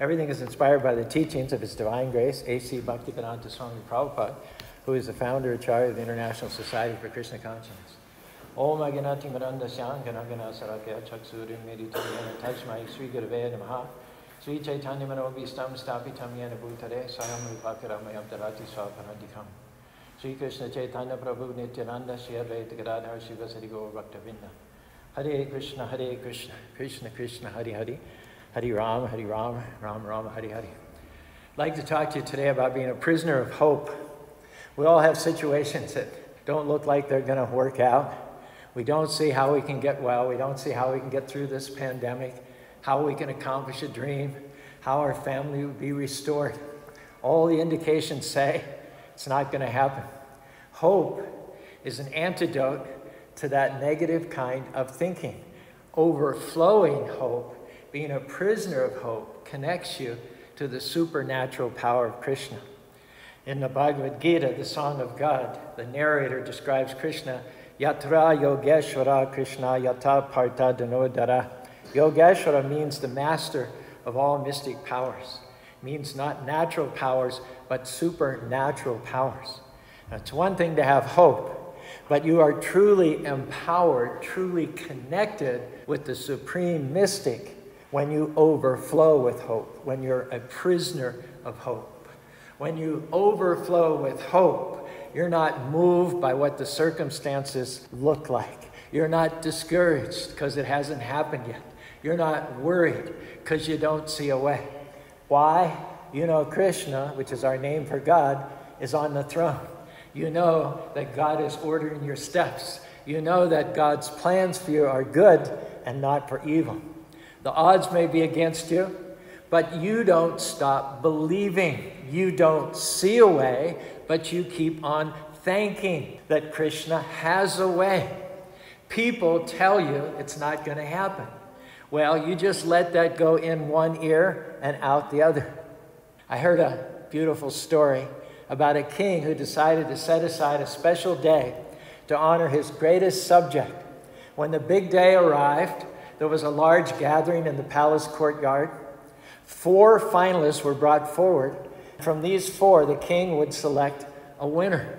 Everything is inspired by the teachings of His Divine Grace, A.C. Bhaktivedanta Swami Prabhupada, who is the founder Acharya of the International Society for Krishna Consciousness. Om Aganati Maranda Syankanagana Sarakya Chaksurim Meditayana Tajmai Sri Gurave Namaha Sri Chaitanya Manobhistam Stapitam Yana Bhutare Sayam Vipakaramayam Darati Swapanadikam Sri Krishna Chaitanya Prabhu Nityananda Sri Advaita Gadadhar Shiva Sari Gaur Bhaktavinda Hare Krishna Hare Krishna Krishna Krishna Hare Hare Hare Ram Hare Ram Ram Ram Hare Hare I'd like to talk to you today about being a prisoner of hope. We all have situations that don't look like they're going to work out. We don't see how we can get well. We don't see how we can get through this pandemic, how we can accomplish a dream, how our family will be restored. All the indications say it's not going to happen. Hope is an antidote to that negative kind of thinking. Overflowing hope, being a prisoner of hope, connects you to the supernatural power of Krishna. In the Bhagavad Gita, the Song of God, the narrator describes Krishna, Yatra Yogeshwara Krishna Yata Partha Danodara. Yogeshwara means the master of all mystic powers. It means not natural powers, but supernatural powers. Now, it's one thing to have hope, but you are truly empowered, truly connected with the supreme mystic when you overflow with hope, when you're a prisoner of hope. When you overflow with hope, you're not moved by what the circumstances look like. You're not discouraged because it hasn't happened yet. You're not worried because you don't see a way. Why? You know, Krishna, which is our name for God, is on the throne. You know that God is ordering your steps. You know that God's plans for you are good and not for evil. The odds may be against you, but you don't stop believing. You don't see a way, but you keep on thanking that Krishna has a way. People tell you it's not going to happen. Well, you just let that go in one ear and out the other. I heard a beautiful story about a king who decided to set aside a special day to honor his greatest subject. When the big day arrived, there was a large gathering in the palace courtyard. Four finalists were brought forward. From these four, the king would select a winner.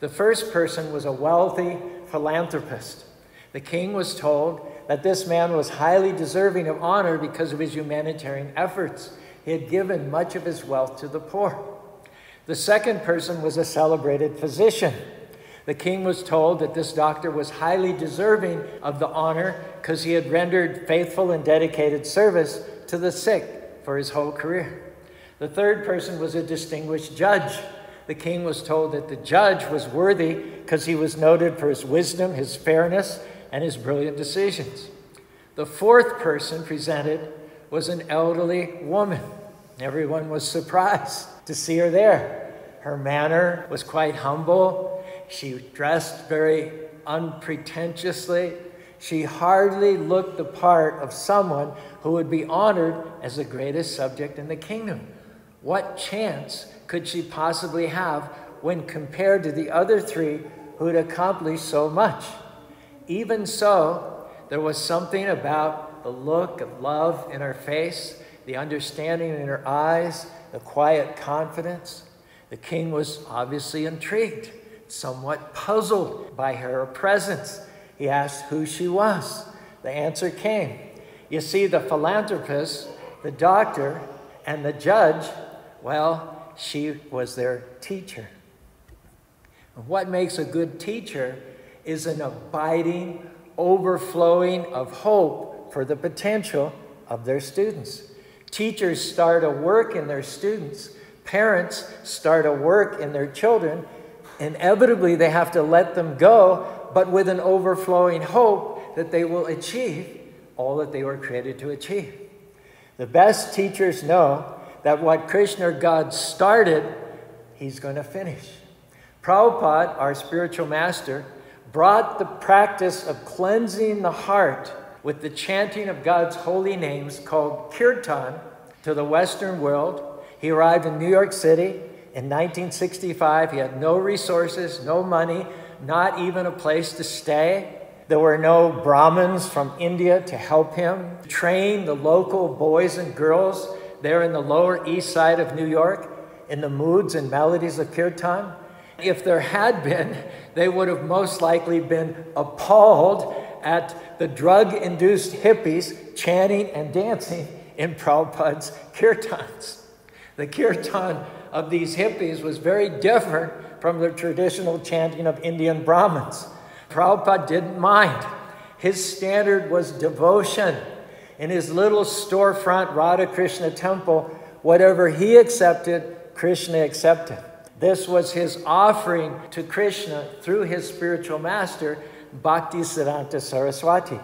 The first person was a wealthy philanthropist. The king was told that this man was highly deserving of honor because of his humanitarian efforts. He had given much of his wealth to the poor. The second person was a celebrated physician. The king was told that this doctor was highly deserving of the honor because he had rendered faithful and dedicated service to the sick for his whole career. The third person was a distinguished judge. The king was told that the judge was worthy because he was noted for his wisdom, his fairness, and his brilliant decisions. The fourth person presented was an elderly woman. Everyone was surprised to see her there. Her manner was quite humble. She dressed very unpretentiously. She hardly looked the part of someone who would be honored as the greatest subject in the kingdom. What chance could she possibly have when compared to the other three who had accomplished so much? Even so, there was something about the look of love in her face, the understanding in her eyes, the quiet confidence. The king was obviously intrigued, somewhat puzzled by her presence. He asked who she was. The answer came. You see, the philanthropist, the doctor, and the judge, well, she was their teacher. What makes a good teacher is an abiding, overflowing of hope for the potential of their students. Teachers start a work in their students, parents start a work in their children. Inevitably, they have to let them go, but with an overflowing hope that they will achieve all that they were created to achieve. The best teachers know that what Krishna or God started, he's going to finish. Prabhupada, our spiritual master, brought the practice of cleansing the heart with the chanting of God's holy names called kirtan to the Western world. He arrived in New York City in 1965. He had no resources, no money, not even a place to stay. There were no Brahmins from India to help him train the local boys and girls there in the lower east side of New York in the moods and melodies of kirtan? If there had been, they would have most likely been appalled at the drug induced hippies chanting and dancing in Prabhupada's kirtans. The kirtan of these hippies was very different from the traditional chanting of Indian Brahmins. Prabhupada didn't mind. His standard was devotion. In his little storefront Radha Krishna temple, whatever he accepted, Krishna accepted. This was his offering to Krishna through his spiritual master, Bhakti Siddhanta Saraswati.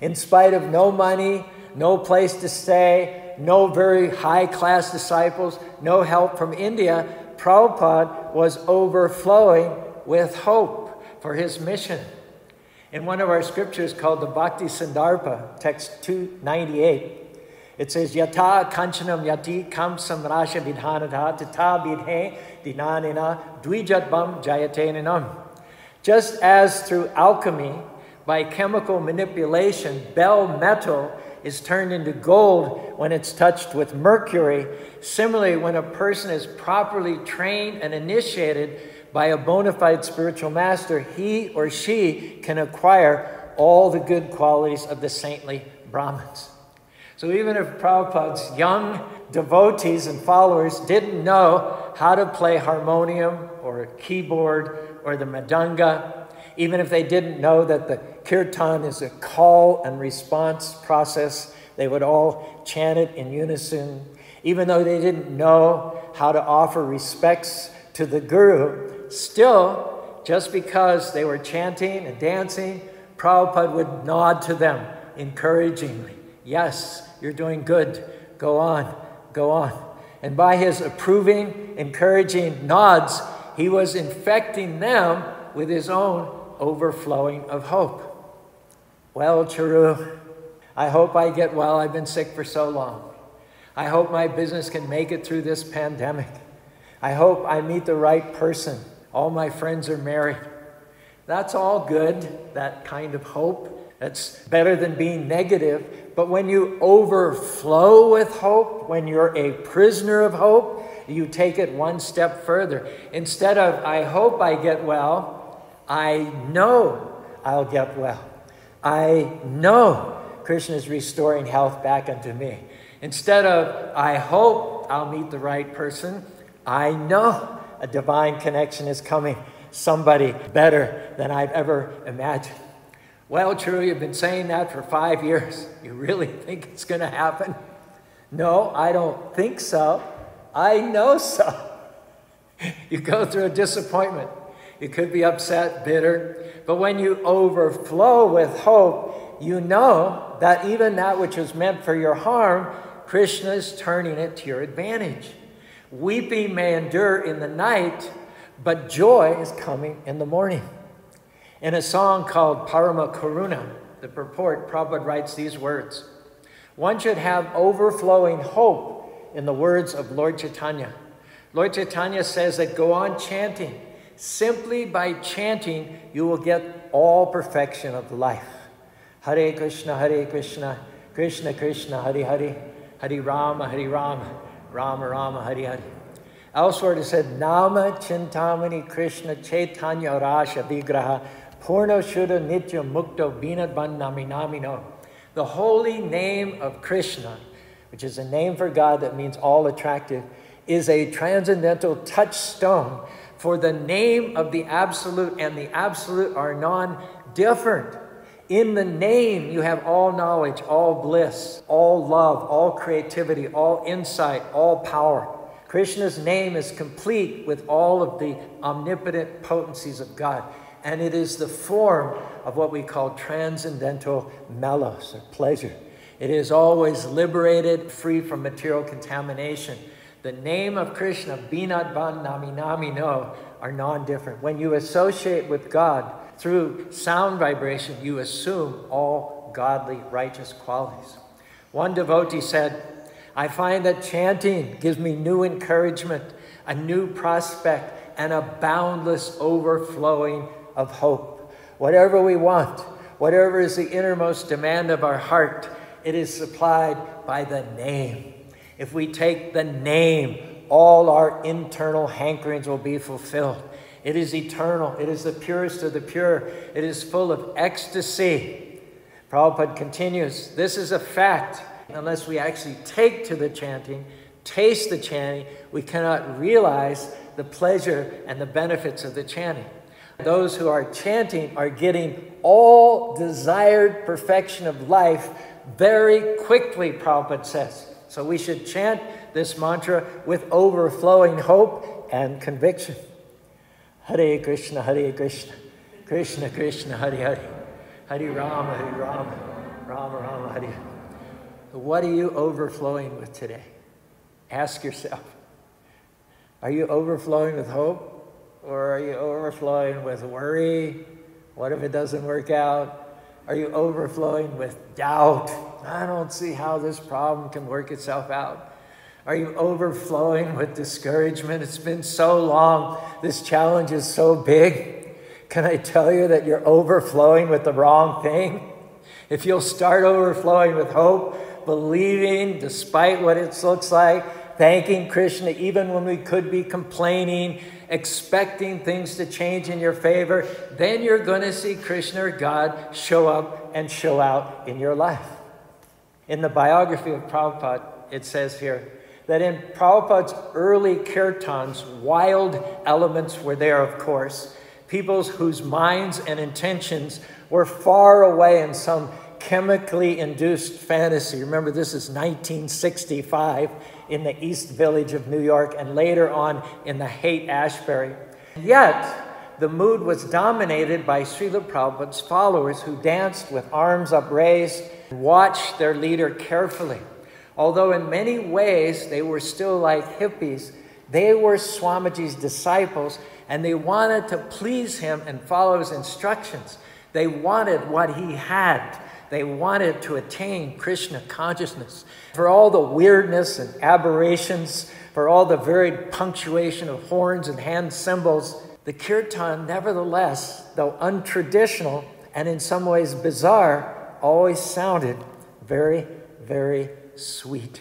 In spite of no money, no place to stay, no very high class disciples, no help from India, Prabhupada was overflowing with hope for his mission. In one of our scriptures called the Bhakti Sandarbha, text 298, it says, Yata kanchanam yati kam samrasha vidhanata tata vidhe dinanina dvijatbam jayatenanam. Just as through alchemy, by chemical manipulation, bell metal is turned into gold when it's touched with mercury. Similarly, when a person is properly trained and initiated by a bona fide spiritual master, he or she can acquire all the good qualities of the saintly Brahmins. So even if Prabhupada's young devotees and followers didn't know how to play harmonium or keyboard or the mridanga, even if they didn't know that the kirtan is a call and response process, they would all chant it in unison. Even though they didn't know how to offer respects to the guru, still, just because they were chanting and dancing, Prabhupada would nod to them encouragingly. Yes, you're doing good. Go on, go on. And by his approving, encouraging nods, he was infecting them with his own overflowing of hope. Well, Caru, I hope I get well. I've been sick for so long. I hope my business can make it through this pandemic. I hope I meet the right person. All my friends are married. That's all good, that kind of hope. That's better than being negative. But when you overflow with hope, when you're a prisoner of hope, you take it one step further. Instead of, I hope I get well, I know I'll get well. I know Krishna is restoring health back unto me. Instead of, I hope I'll meet the right person, I know a divine connection is coming, somebody better than I've ever imagined. Well, true, you've been saying that for five years. You really think it's going to happen? No, I don't think so. I know so. You go through a disappointment. You could be upset, bitter, but when you overflow with hope, you know that even that which was meant for your harm, Krishna is turning it to your advantage. Weeping may endure in the night, but joy is coming in the morning. In a song called Parama Karuna, the purport, Prabhupada writes these words One should have overflowing hope in the words of Lord Chaitanya. Lord Chaitanya says that go on chanting Simply by chanting, you will get all perfection of life. Hare Krishna, Hare Krishna, Krishna Krishna, Hare Hare, Hare Rama, Hare Rama, Rama Rama, Hare Hare. Elsewhere it said, Nama Chintamani Krishna Chaitanya Rasha Vigraha Purna Shuddha Nitya Mukto Binadban Naminamino. The holy name of Krishna, which is a name for God that means all attractive, is a transcendental touchstone for the name of the Absolute and the Absolute are non different. In the name, you have all knowledge, all bliss, all love, all creativity, all insight, all power. Krishna's name is complete with all of the omnipotent potencies of God. And it is the form of what we call transcendental mellows, or pleasure. It is always liberated, free from material contamination. The name of Krishna, Binat Ban Nami Nami No, are non different. When you associate with God through sound vibration, you assume all godly, righteous qualities. One devotee said, I find that chanting gives me new encouragement, a new prospect, and a boundless overflowing of hope. Whatever we want, whatever is the innermost demand of our heart, it is supplied by the name. If we take the name, all our internal hankerings will be fulfilled. It is eternal. It is the purest of the pure. It is full of ecstasy. Prabhupada continues this is a fact. Unless we actually take to the chanting, taste the chanting, we cannot realize the pleasure and the benefits of the chanting. Those who are chanting are getting all desired perfection of life very quickly, Prabhupada says. So we should chant this mantra with overflowing hope and conviction. Hare Krishna, Hare Krishna, Krishna Krishna, Hare Hare, Hare Rama, Hare Rama, Rama Rama, Hare. What are you overflowing with today? Ask yourself. Are you overflowing with hope? Or are you overflowing with worry? What if it doesn't work out? Are you overflowing with doubt? I don't see how this problem can work itself out. Are you overflowing with discouragement? It's been so long. This challenge is so big. Can I tell you that you're overflowing with the wrong thing? If you'll start overflowing with hope, believing despite what it looks like, thanking Krishna even when we could be complaining, expecting things to change in your favor, then you're going to see Krishna or God show up and show out in your life. In the biography of Prabhupada, it says here that in Prabhupada's early kirtans, wild elements were there, of course, peoples whose minds and intentions were far away in some chemically induced fantasy. Remember, this is 1965 in the East Village of New York and later on in the Haight Ashbury. Yet, the mood was dominated by Srila Prabhupada's followers who danced with arms upraised and watched their leader carefully. Although in many ways they were still like hippies, they were Swamiji's disciples and they wanted to please him and follow his instructions. They wanted what he had. They wanted to attain Krishna consciousness. For all the weirdness and aberrations, for all the varied punctuation of horns and hand cymbals, the kirtan, nevertheless, though untraditional and in some ways bizarre, always sounded very, very sweet.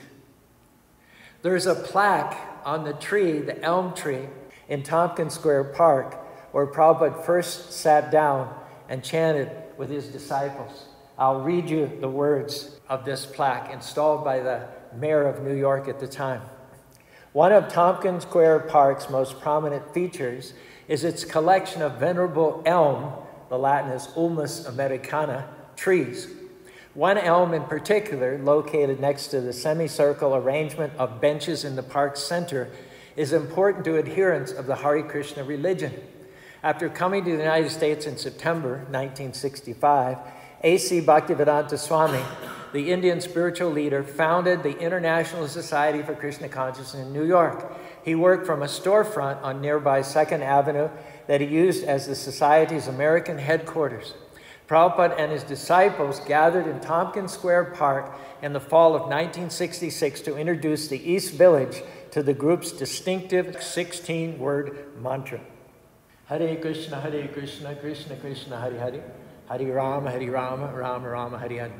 There's a plaque on the tree, the elm tree, in Tompkins Square Park, where Prabhupada first sat down and chanted with his disciples. I'll read you the words of this plaque installed by the mayor of New York at the time. One of Tompkins Square Park's most prominent features is its collection of venerable elm, the Latin is Ulmus americana, trees. One elm in particular, located next to the semicircle arrangement of benches in the park's center, is important to adherents of the Hare Krishna religion. After coming to the United States in September 1965, A.C. Bhaktivedanta Swami, the Indian spiritual leader, founded the International Society for Krishna Consciousness in New York. He worked from a storefront on nearby 2nd Avenue that he used as the Society's American headquarters. Prabhupada and his disciples gathered in Tompkins Square Park in the fall of 1966 to introduce the East Village to the group's distinctive 16 word mantra Hare Krishna, Hare Krishna, Krishna Krishna, Hare Hare. Hari Rama, Hari Rama, Rama Rama, Hari Hari.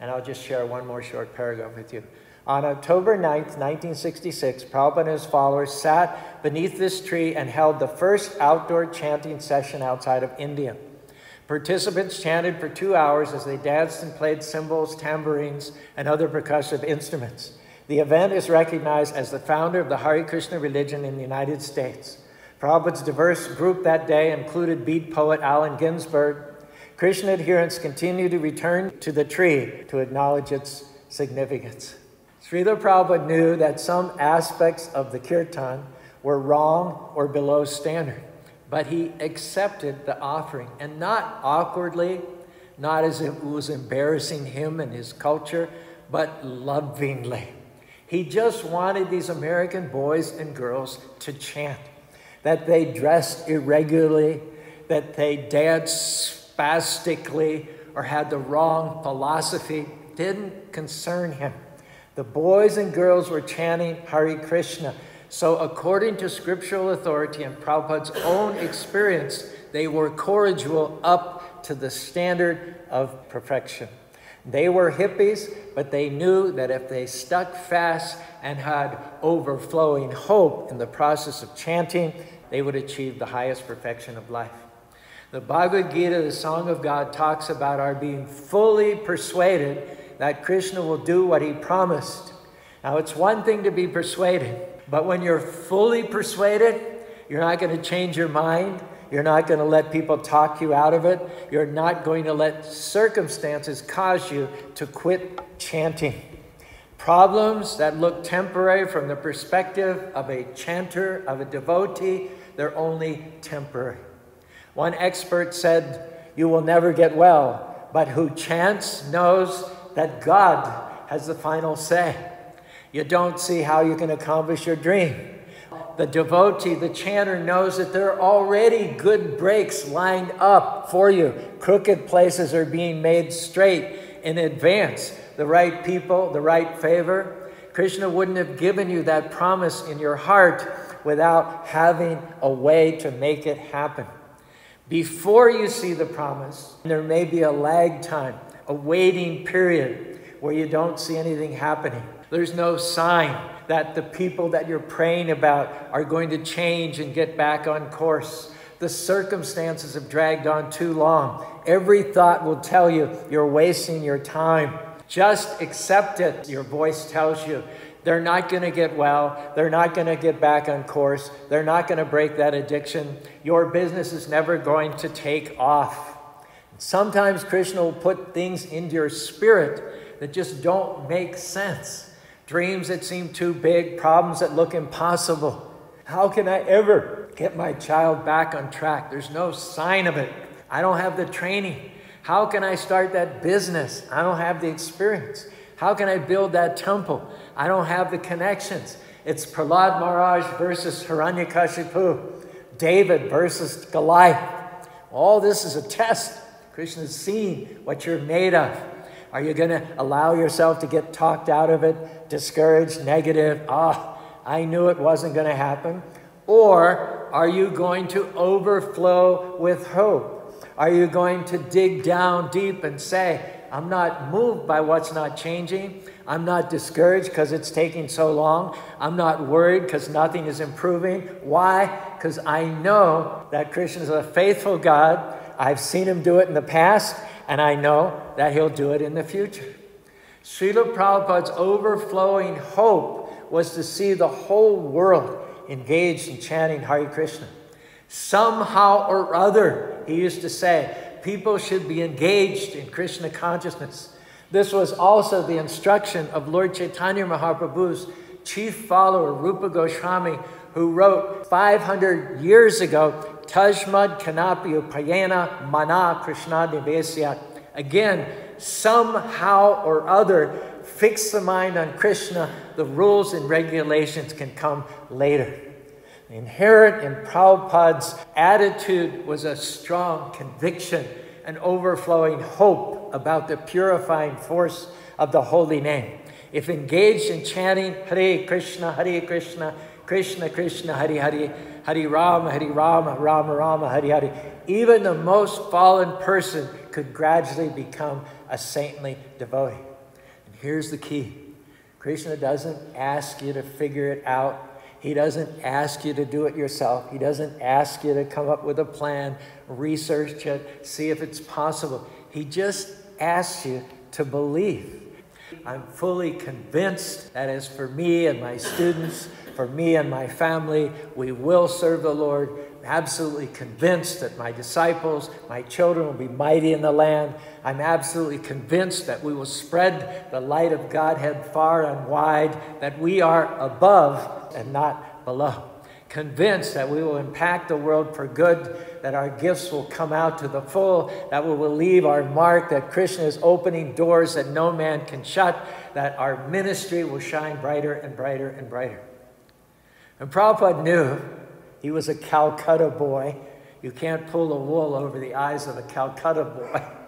And I'll just share one more short paragraph with you. On October 9th, 1966, Prabhupada and his followers sat beneath this tree and held the first outdoor chanting session outside of India. Participants chanted for two hours as they danced and played cymbals, tambourines, and other percussive instruments. The event is recognized as the founder of the Hare Krishna religion in the United States. Prabhupada's diverse group that day included beat poet Allen Ginsberg, Krishna adherents continue to return to the tree to acknowledge its significance. Srila Prabhupada knew that some aspects of the kirtan were wrong or below standard, but he accepted the offering and not awkwardly, not as if it was embarrassing him and his culture, but lovingly. He just wanted these American boys and girls to chant, that they dressed irregularly, that they danced spastically or had the wrong philosophy didn't concern him. The boys and girls were chanting Hare Krishna. So, according to scriptural authority and Prabhupada's own experience, they were cordial up to the standard of perfection. They were hippies, but they knew that if they stuck fast and had overflowing hope in the process of chanting, they would achieve the highest perfection of life. The Bhagavad Gita, the Song of God, talks about our being fully persuaded that Krishna will do what he promised. Now, it's one thing to be persuaded, but when you're fully persuaded, you're not going to change your mind. You're not going to let people talk you out of it. You're not going to let circumstances cause you to quit chanting. Problems that look temporary from the perspective of a chanter, of a devotee, they're only temporary. One expert said, You will never get well, but who chants knows that God has the final say. You don't see how you can accomplish your dream the devotee, the chanter knows that there are already good breaks lined up for you. Crooked places are being made straight in advance. The right people, the right favor. Krishna wouldn't have given you that promise in your heart without having a way to make it happen. Before you see the promise, there may be a lag time, a waiting period where you don't see anything happening. There's no sign that the people that you're praying about are going to change and get back on course. The circumstances have dragged on too long. Every thought will tell you you're wasting your time. Just accept it. Your voice tells you they're not going to get well. They're not going to get back on course. They're not going to break that addiction. Your business is never going to take off. Sometimes Krishna will put things into your spirit that just don't make sense dreams that seem too big, problems that look impossible. How can I ever get my child back on track? There's no sign of it. I don't have the training. How can I start that business? I don't have the experience. How can I build that temple? I don't have the connections. It's Prahlad Maharaj versus Hiranyakashipu, David versus Goliath. All this is a test. Krishna Krishna's seen what you're made of. Are you going to allow yourself to get talked out of it, discouraged, negative? Ah, oh, I knew it wasn't going to happen. Or are you going to overflow with hope? Are you going to dig down deep and say, I'm not moved by what's not changing. I'm not discouraged because it's taking so long. I'm not worried because nothing is improving. Why? Because I know that Krishna is a faithful God. I've seen him do it in the past, and I know that he'll do it in the future. Srila Prabhupada's overflowing hope was to see the whole world engaged in chanting Hare Krishna. Somehow or other, he used to say, people should be engaged in Krishna consciousness. This was also the instruction of Lord Chaitanya Mahaprabhu's chief follower, Rupa Goswami, who wrote 500 years ago Tajmad Kanapi Upayana Mana Krishna Nivesya. Again, somehow or other, fix the mind on Krishna. The rules and regulations can come later. Inherent in Prabhupada's attitude was a strong conviction and overflowing hope about the purifying force of the holy name. If engaged in chanting Hare Krishna, Hare Krishna, Krishna Krishna, Hare Hare, Hari Rama, Hari Rama, Rama Rama, Hari Hari. Even the most fallen person could gradually become a saintly devotee. And here's the key Krishna doesn't ask you to figure it out. He doesn't ask you to do it yourself. He doesn't ask you to come up with a plan, research it, see if it's possible. He just asks you to believe. I'm fully convinced that as for me and my students, for me and my family, we will serve the Lord. I'm absolutely convinced that my disciples, my children will be mighty in the land. I'm absolutely convinced that we will spread the light of Godhead far and wide, that we are above and not below. Convinced that we will impact the world for good, that our gifts will come out to the full, that we will leave our mark, that Krishna is opening doors that no man can shut, that our ministry will shine brighter and brighter and brighter. And Prabhupada knew he was a Calcutta boy. You can't pull the wool over the eyes of a Calcutta boy.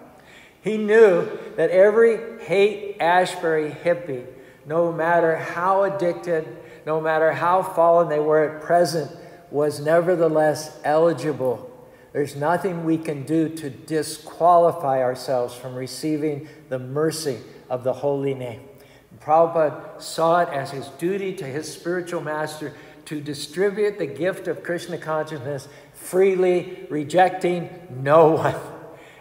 He knew that every Haight Ashbury hippie, no matter how addicted, no matter how fallen they were at present, was nevertheless eligible There's nothing we can do to disqualify ourselves from receiving the mercy of the holy name. Prabhupada saw it as his duty to his spiritual master to distribute the gift of Krishna consciousness freely, rejecting no one.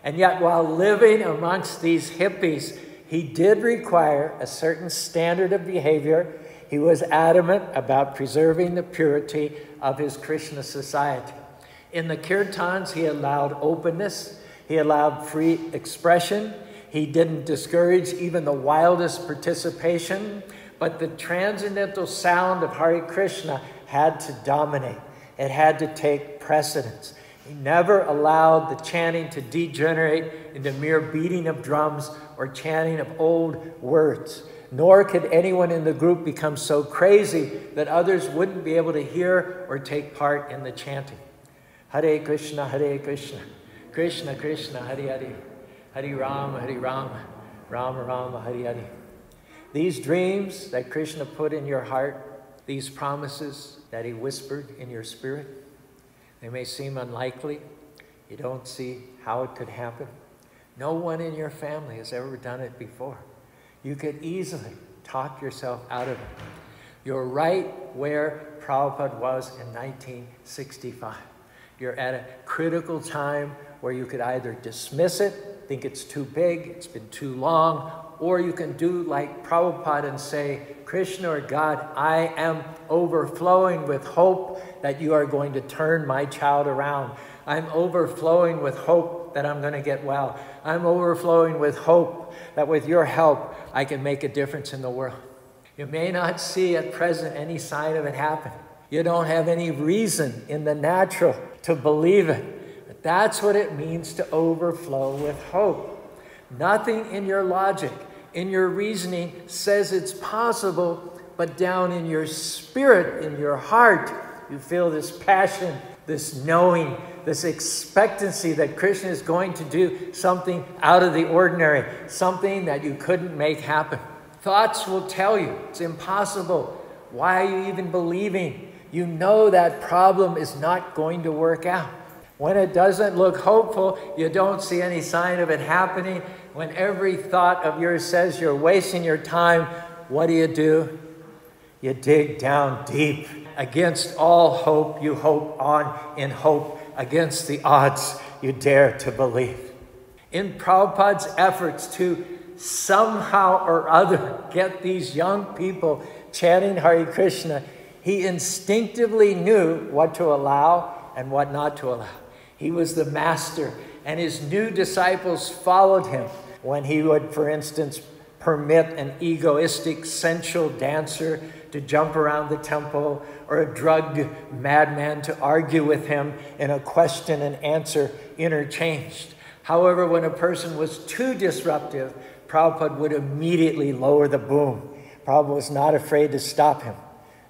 And yet, while living amongst these hippies, he did require a certain standard of behavior. He was adamant about preserving the purity of his Krishna society. In the kirtans, he allowed openness, he allowed free expression, he didn't discourage even the wildest participation, but the transcendental sound of Hare Krishna had to dominate. It had to take precedence. He never allowed the chanting to degenerate into mere beating of drums or chanting of old words. Nor could anyone in the group become so crazy that others wouldn't be able to hear or take part in the chanting. Hare Krishna, Hare Krishna, Krishna Krishna, Hare Hare. Hari Rama, Hari Rama, Rama Rama, Hari Hari. These dreams that Krishna put in your heart, these promises that he whispered in your spirit, they may seem unlikely. You don't see how it could happen. No one in your family has ever done it before. You could easily talk yourself out of it. You're right where Prabhupada was in 1965. You're at a critical time where you could either dismiss it think it's too big, it's been too long, or you can do like Prabhupada and say, Krishna or God, I am overflowing with hope that you are going to turn my child around. I'm overflowing with hope that I'm going to get well. I'm overflowing with hope that with your help, I can make a difference in the world. You may not see at present any sign of it happening. You don't have any reason in the natural to believe it. But that's what it means to overflow with hope. Nothing in your logic, in your reasoning says it's possible, but down in your spirit, in your heart, you feel this passion, this knowing, this expectancy that Krishna is going to do something out of the ordinary, something that you couldn't make happen. Thoughts will tell you it's impossible. Why are you even believing? You know that problem is not going to work out. When it doesn't look hopeful, you don't see any sign of it happening. When every thought of yours says you're wasting your time, what do you do? You dig down deep. Against all hope, you hope on in hope. Against the odds, you dare to believe. In Prabhupada's efforts to somehow or other get these young people chanting Hare Krishna, he instinctively knew what to allow and what not to allow. He was the master, and his new disciples followed him when he would, for instance, permit an egoistic, sensual dancer to jump around the temple or a drugged madman to argue with him in a question and answer interchanged. However, when a person was too disruptive, Prabhupada would immediately lower the boom. Prabhupada was not afraid to stop him.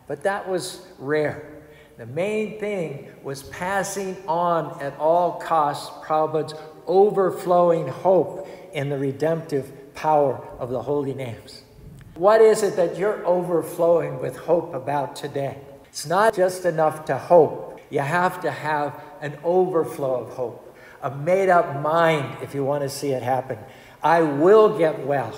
But that was rare. The main thing was passing on at all costs Prabhupada's overflowing hope in the redemptive power of the holy names. What is it that you're overflowing with hope about today? It's not just enough to hope. You have to have an overflow of hope, a made up mind if you want to see it happen. I will get well.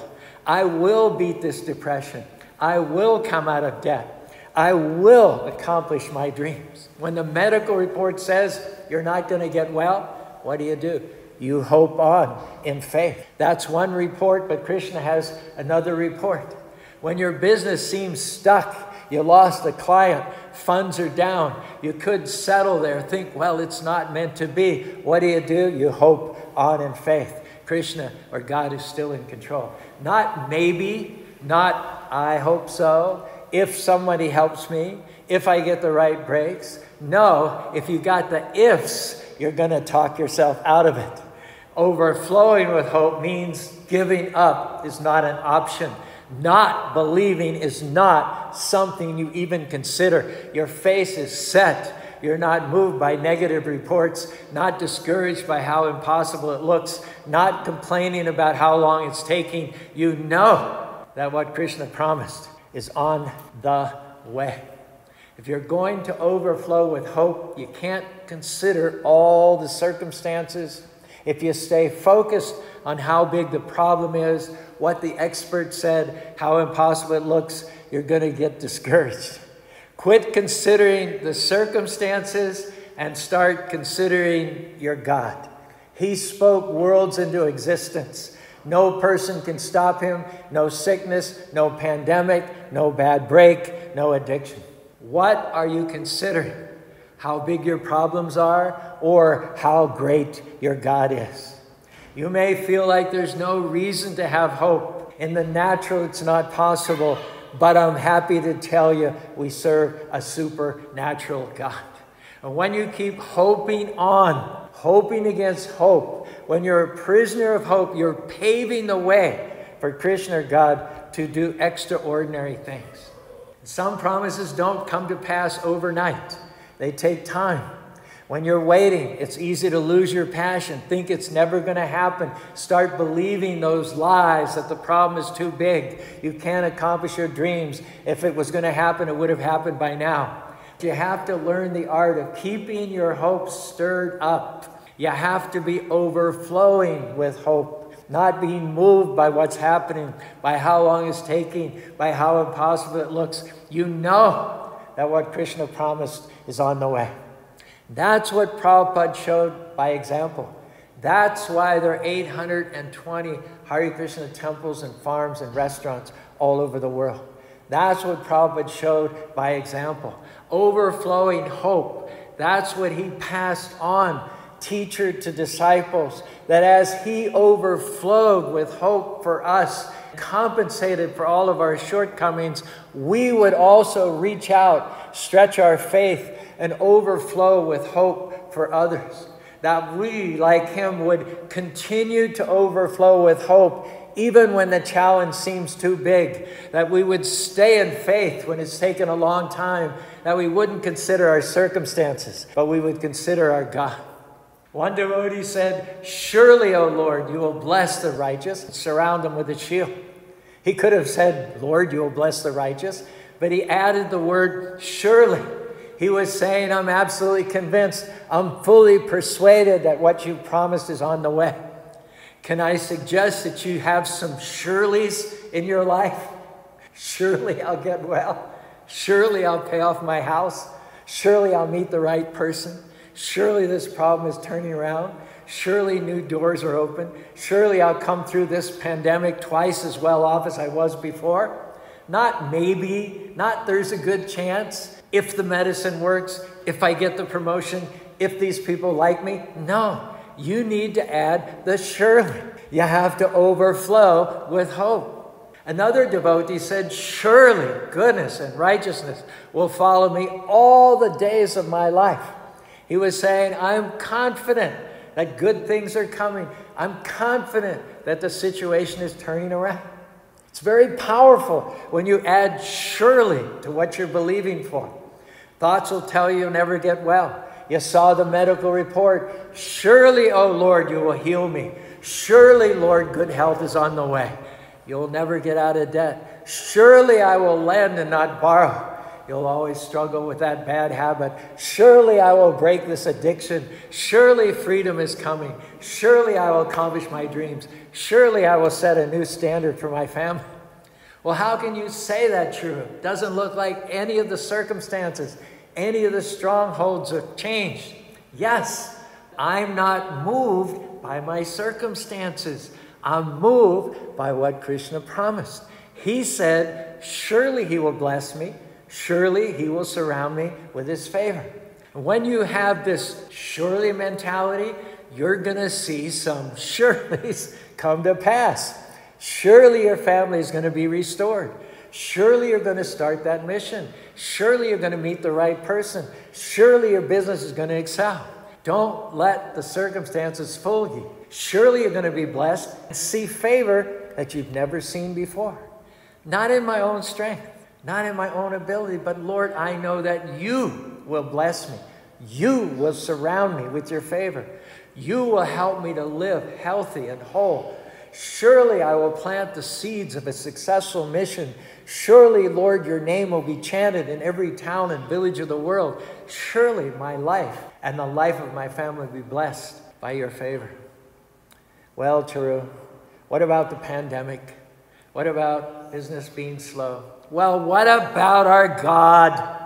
I will beat this depression. I will come out of debt. I will accomplish my dreams. When the medical report says you're not going to get well, what do you do? You hope on in faith. That's one report, but Krishna has another report. When your business seems stuck, you lost a client, funds are down, you could settle there, think, well, it's not meant to be. What do you do? You hope on in faith. Krishna or God is still in control. Not maybe, not I hope so, if somebody helps me, if I get the right breaks. No, if you got the ifs, you're going to talk yourself out of it. Overflowing with hope means giving up is not an option. Not believing is not something you even consider. Your face is set. You're not moved by negative reports, not discouraged by how impossible it looks, not complaining about how long it's taking. You know that what Krishna promised is on the way. If you're going to overflow with hope, you can't consider all the circumstances. If you stay focused on how big the problem is, what the expert said, how impossible it looks, you're going to get discouraged. Quit considering the circumstances and start considering your God. He spoke worlds into existence. No person can stop him, no sickness, no pandemic, no bad break, no addiction. What are you considering? How big your problems are or how great your God is? You may feel like there's no reason to have hope. In the natural, it's not possible, but I'm happy to tell you we serve a supernatural God. And when you keep hoping on, hoping against hope, when you're a prisoner of hope, you're paving the way for Krishna God to do extraordinary things. Some promises don't come to pass overnight, they take time. When you're waiting, it's easy to lose your passion, think it's never going to happen, start believing those lies that the problem is too big. You can't accomplish your dreams. If it was going to happen, it would have happened by now. You have to learn the art of keeping your hopes stirred up. You have to be overflowing with hope not being moved by what's happening, by how long it's taking, by how impossible it looks. You know that what Krishna promised is on the way. That's what Prabhupada showed by example. That's why there are 820 Hare Krishna temples and farms and restaurants all over the world. That's what Prabhupada showed by example. Overflowing hope. That's what he passed on teacher to disciples, that as he overflowed with hope for us, compensated for all of our shortcomings, we would also reach out, stretch our faith, and overflow with hope for others. That we, like him, would continue to overflow with hope even when the challenge seems too big, that we would stay in faith when it's taken a long time, that we wouldn't consider our circumstances, but we would consider our God. One devotee said, Surely, O Lord, you will bless the righteous and surround them with a shield. He could have said, Lord, you will bless the righteous, but he added the word surely. He was saying, I'm absolutely convinced, I'm fully persuaded that what you promised is on the way. Can I suggest that you have some surelys in your life? Surely I'll get well. Surely I'll pay off my house. Surely I'll meet the right person. Surely this problem is turning around. Surely new doors are open. Surely I'll come through this pandemic twice as well off as I was before. Not maybe, not there's a good chance, if the medicine works, if I get the promotion, if these people like me. No, you need to add the surely. You have to overflow with hope. Another devotee said, Surely goodness and righteousness will follow me all the days of my life. He was saying, I'm confident that good things are coming. I'm confident that the situation is turning around. It's very powerful when you add surely to what you're believing for. Thoughts will tell you you'll never get well. You saw the medical report. Surely, oh Lord, you will heal me. Surely, Lord, good health is on the way. You'll never get out of debt. Surely I will lend and not borrow. You'll always struggle with that bad habit. Surely I will break this addiction. Surely freedom is coming. Surely I will accomplish my dreams. Surely I will set a new standard for my family. Well, how can you say that true? It doesn't look like any of the circumstances, any of the strongholds have changed. Yes, I'm not moved by my circumstances. I'm moved by what Krishna promised. He said, Surely he will bless me. Surely he will surround me with his favor. When you have this surely mentality, you're going to see some sureties come to pass. Surely your family is going to be restored. Surely you're going to start that mission. Surely you're going to meet the right person. Surely your business is going to excel. Don't let the circumstances fool you. Surely you're going to be blessed and see favor that you've never seen before. Not in my own strength, not in my own ability, but Lord, I know that you will bless me. You will surround me with your favor. You will help me to live healthy and whole. Surely I will plant the seeds of a successful mission. Surely, Lord, your name will be chanted in every town and village of the world. Surely my life and the life of my family will be blessed by your favor. Well, Caru, what about the pandemic? What about business being slow? Well, what about our God?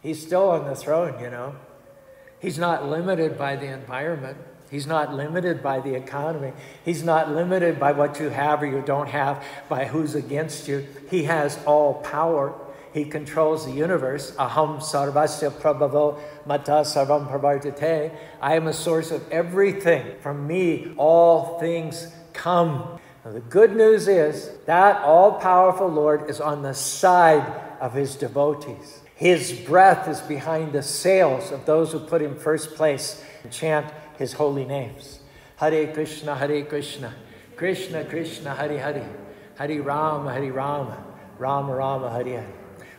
He's still on the throne, you know. He's not limited by the environment. He's not limited by the economy. He's not limited by what you have or you don't have, by who's against you. He has all power. He controls the universe. Aham sarvasya prabhavo mata sarvam pravartate. I am a source of everything. From me, all things come. Now, the good news is that all powerful Lord is on the side of his devotees. His breath is behind the sails of those who put him first place and chant his holy names. Hare Krishna, Hare Krishna, Krishna Krishna, Hare Hare, Hare Rama, Hare Rama, Rama Rama, Hare Hare.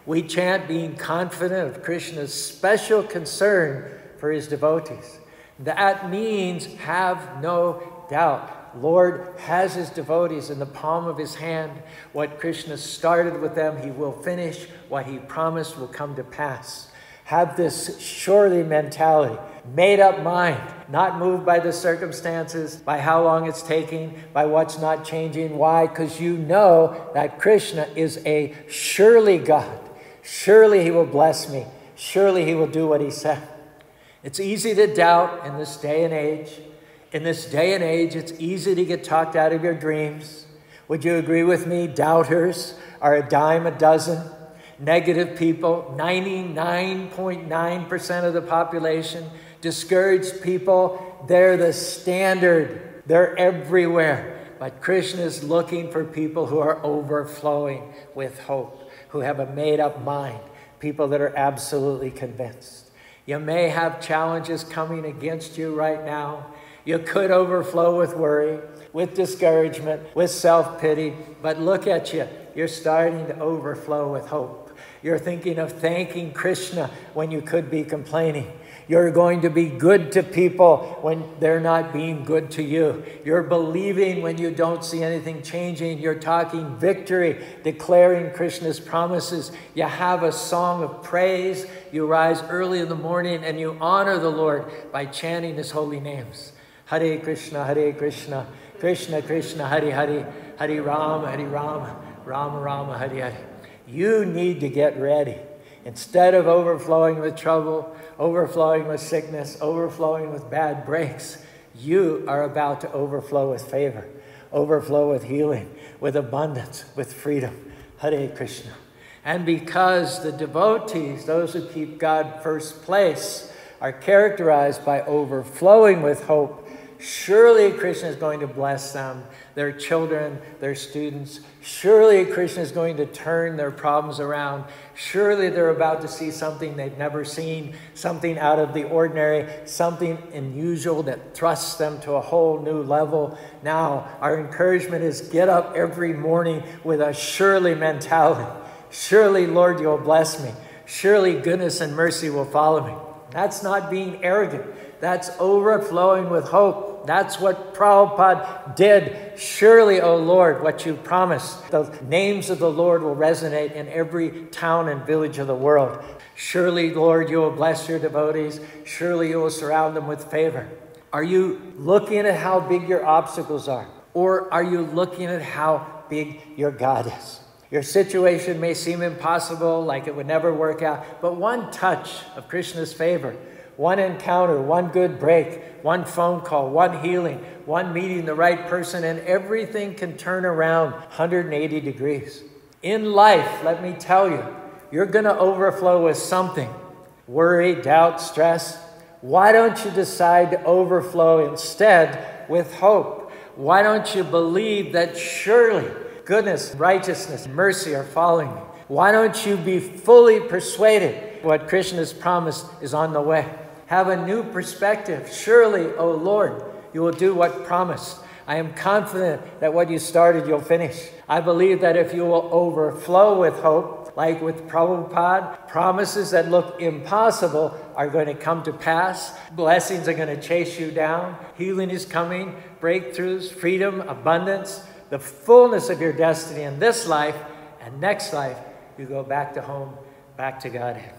We chant being confident of Krishna's special concern for his devotees. That means have no doubt. Lord has his devotees in the palm of his hand. What Krishna started with them, he will finish. What he promised will come to pass. Have this surely mentality, made up mind, not moved by the circumstances, by how long it's taking, by what's not changing. Why? Because you know that Krishna is a surely God. Surely he will bless me. Surely he will do what he said. It's easy to doubt in this day and age. In this day and age, it's easy to get talked out of your dreams. Would you agree with me? Doubters are a dime a dozen. Negative people, 99.9% of the population. Discouraged people, they're the standard. They're everywhere. But Krishna is looking for people who are overflowing with hope, who have a made up mind, people that are absolutely convinced. You may have challenges coming against you right now. You could overflow with worry, with discouragement, with self pity, but look at you. You're starting to overflow with hope. You're thinking of thanking Krishna when you could be complaining. You're going to be good to people when they're not being good to you. You're believing when you don't see anything changing. You're talking victory, declaring Krishna's promises. You have a song of praise. You rise early in the morning and you honor the Lord by chanting his holy names. Hare Krishna, Hare Krishna, Krishna Krishna, Hare Hare, Hare Rama, Hare Rama, Rama Rama, Hare Hare. You need to get ready. Instead of overflowing with trouble, overflowing with sickness, overflowing with bad breaks, you are about to overflow with favor, overflow with healing, with abundance, with freedom. Hare Krishna. And because the devotees, those who keep God first place, are characterized by overflowing with hope, Surely Krishna is going to bless them, their children, their students. Surely Krishna is going to turn their problems around. Surely they're about to see something they've never seen, something out of the ordinary, something unusual that thrusts them to a whole new level. Now, our encouragement is get up every morning with a surely mentality. Surely, Lord, you'll bless me. Surely goodness and mercy will follow me. That's not being arrogant. That's overflowing with hope. That's what Prabhupada did. Surely, O Lord, what you promised. The names of the Lord will resonate in every town and village of the world. Surely, Lord, you will bless your devotees. Surely you will surround them with favor. Are you looking at how big your obstacles are? Or are you looking at how big your God is? Your situation may seem impossible, like it would never work out, but one touch of Krishna's favor one encounter, one good break, one phone call, one healing, one meeting the right person, and everything can turn around 180 degrees. In life, let me tell you, you're going to overflow with something worry, doubt, stress. Why don't you decide to overflow instead with hope? Why don't you believe that surely goodness, righteousness, mercy are following me? Why don't you be fully persuaded what Krishna has promised is on the way? Have a new perspective. Surely, O Lord, you will do what promised. I am confident that what you started, you'll finish. I believe that if you will overflow with hope, like with Prabhupada, promises that look impossible are going to come to pass. Blessings are going to chase you down. Healing is coming, breakthroughs, freedom, abundance, the fullness of your destiny in this life and next life. You go back to home, back to Godhead.